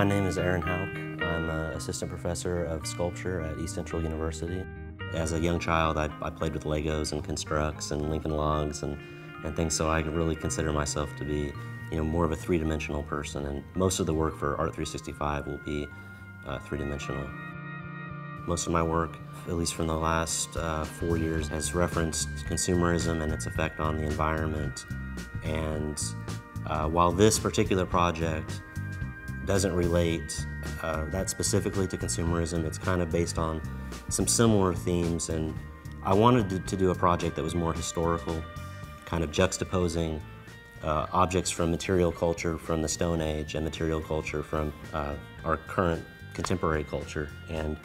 My name is Aaron Hauck. I'm an assistant professor of sculpture at East Central University. As a young child, I, I played with Legos and constructs and Lincoln Logs and, and things, so I really consider myself to be you know, more of a three-dimensional person, and most of the work for Art 365 will be uh, three-dimensional. Most of my work, at least from the last uh, four years, has referenced consumerism and its effect on the environment. And uh, while this particular project doesn't relate uh, that specifically to consumerism, it's kind of based on some similar themes. And I wanted to, to do a project that was more historical, kind of juxtaposing uh, objects from material culture from the Stone Age and material culture from uh, our current contemporary culture. And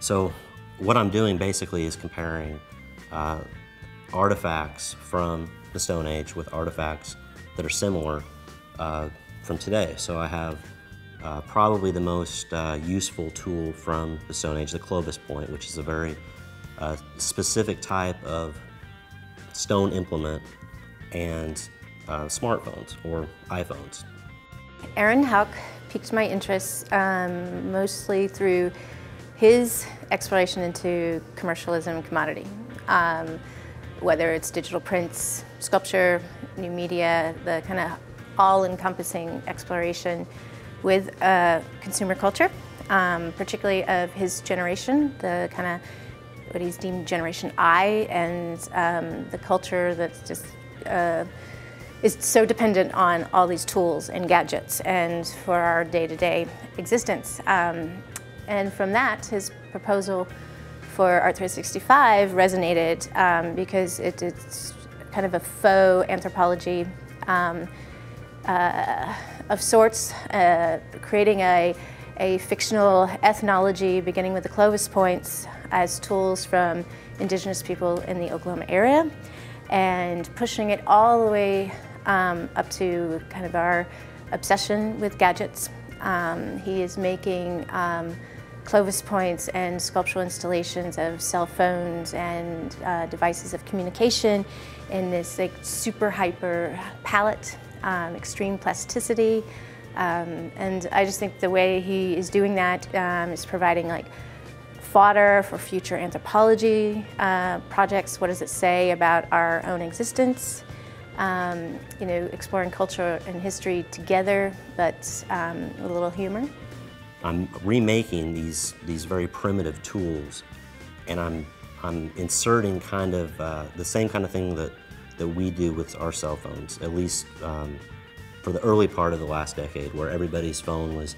so what I'm doing basically is comparing uh, artifacts from the Stone Age with artifacts that are similar uh, from today. So I have uh, probably the most uh, useful tool from the Stone Age, the Clovis point, which is a very uh, specific type of stone implement and uh, smartphones or iPhones. Aaron Hauck piqued my interest um, mostly through his exploration into commercialism and commodity. Um, whether it's digital prints, sculpture, new media, the kind of all-encompassing exploration with uh, consumer culture, um, particularly of his generation, the kind of what he's deemed Generation I, and um, the culture that's just uh, is so dependent on all these tools and gadgets and for our day-to-day -day existence. Um, and from that, his proposal for Art 365 resonated um, because it, it's kind of a faux anthropology um, uh, of sorts, uh, creating a, a fictional ethnology beginning with the Clovis points as tools from indigenous people in the Oklahoma area and pushing it all the way um, up to kind of our obsession with gadgets. Um, he is making um, Clovis points and sculptural installations of cell phones and uh, devices of communication in this like super hyper palette, um, extreme plasticity. Um, and I just think the way he is doing that um, is providing like fodder for future anthropology uh, projects. What does it say about our own existence? um, you know, exploring culture and history together, but um, with a little humor. I'm remaking these, these very primitive tools, and I'm, I'm inserting kind of uh, the same kind of thing that, that we do with our cell phones, at least um, for the early part of the last decade, where everybody's phone was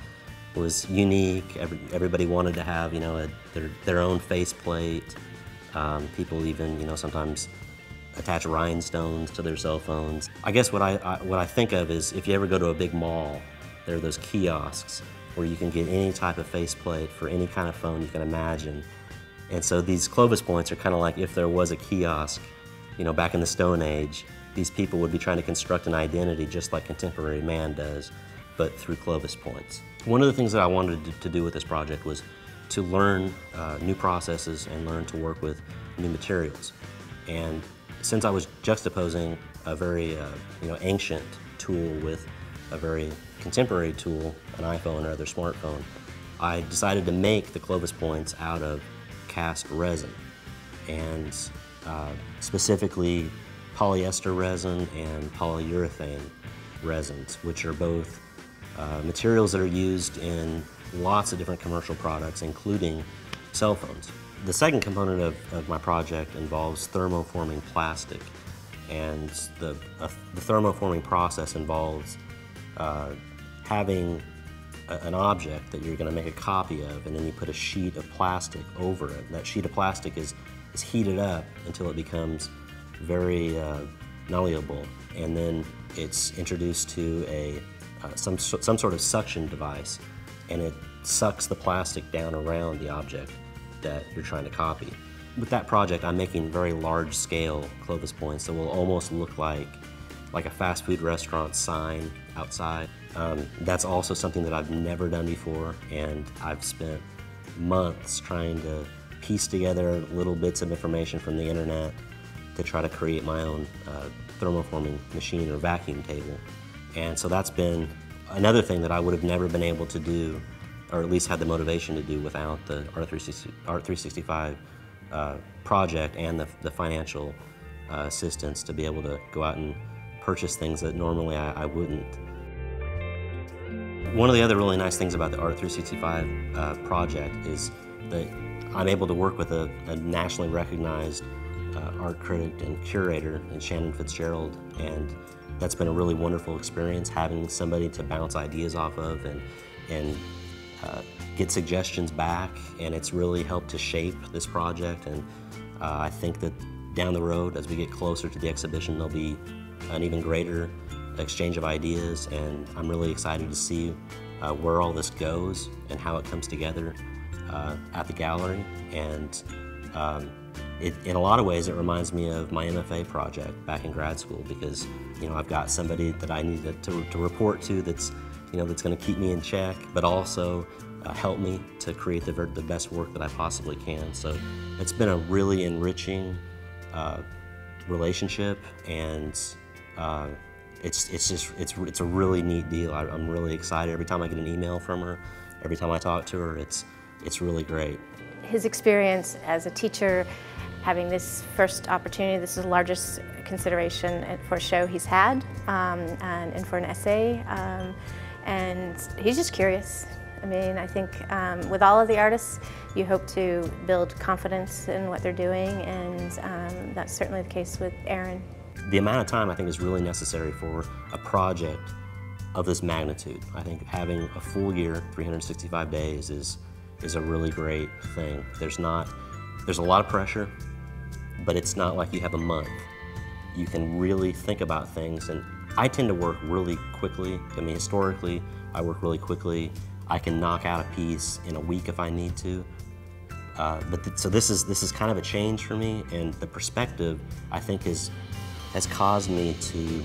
was unique. Every, everybody wanted to have, you know, a, their, their own faceplate. Um, people even, you know, sometimes attach rhinestones to their cell phones. I guess what I, I, what I think of is if you ever go to a big mall, there are those kiosks where you can get any type of faceplate for any kind of phone you can imagine. And so these Clovis points are kind of like if there was a kiosk, you know, back in the Stone Age, these people would be trying to construct an identity just like contemporary man does, but through Clovis points. One of the things that I wanted to, do with this project was to learn uh, new processes and learn to work with new materials. And since I was juxtaposing a very uh, you know, ancient tool with a very contemporary tool, an iPhone or other smartphone, I decided to make the Clovis points out of cast resin and uh, specifically polyester resin and polyurethane resins, which are both uh, materials that are used in lots of different commercial products, including cell phones. The second component of, of my project involves thermoforming plastic. And the, uh, the thermoforming process involves uh, having a, an object that you're going to make a copy of, and then you put a sheet of plastic over it. That sheet of plastic is, is heated up until it becomes very uh, malleable, and then it's introduced to a uh, some, some sort of suction device, and it sucks the plastic down around the object that you're trying to copy. With that project, I'm making very large scale Clovis points that will almost look like, like a fast food restaurant sign outside. Um, that's also something that I've never done before, and I've spent months trying to piece together little bits of information from the internet to try to create my own uh, thermoforming machine or vacuum table. And so that's been another thing that I would have never been able to do, or at least had the motivation to do without the Art 360, Art 365 uh, project and the, the financial uh, assistance to be able to go out and purchase things that normally I, I wouldn't. One of the other really nice things about the Art 365 uh, project is that I'm able to work with a, a nationally recognized uh, art critic and curator in Shannon Fitzgerald, and that's been a really wonderful experience having somebody to bounce ideas off of and, and uh, get suggestions back, and it's really helped to shape this project. And uh, I think that down the road, as we get closer to the exhibition, there'll be an even greater exchange of ideas, and I'm really excited to see uh, where all this goes and how it comes together uh, at the gallery. And um, it, in a lot of ways, it reminds me of my MFA project back in grad school because you know I've got somebody that I need to, to, to report to that's you know that's going to keep me in check, but also uh, help me to create the, the best work that I possibly can. So it's been a really enriching uh, relationship, and uh, it's it's just it's it's a really neat deal. I, I'm really excited every time I get an email from her, every time I talk to her. It's it's really great. His experience as a teacher, having this first opportunity, this is the largest consideration for a show he's had, um, and, and, for an essay, um, and he's just curious. I mean, I think um, with all of the artists, you hope to build confidence in what they're doing, and um, that's certainly the case with Aaron. The amount of time I think is really necessary for a project of this magnitude. I think having a full year, 365 days, is is a really great thing. There's not, there's a lot of pressure, but it's not like you have a month. You can really think about things, and I tend to work really quickly. I mean, historically, I work really quickly. I can knock out a piece in a week if I need to. Uh, but th so this is this is kind of a change for me, and the perspective I think is has caused me to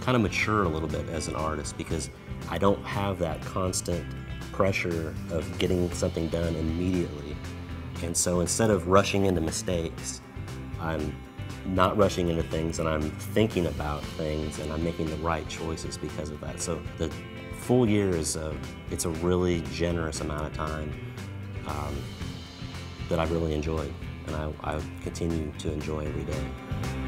kind of mature a little bit as an artist because I don't have that constant pressure of getting something done immediately. And so instead of rushing into mistakes, I'm not rushing into things and I'm thinking about things and I'm making the right choices because of that. So the full year is a, it's a really generous amount of time um, that I've really enjoyed and I, I continue to enjoy every day.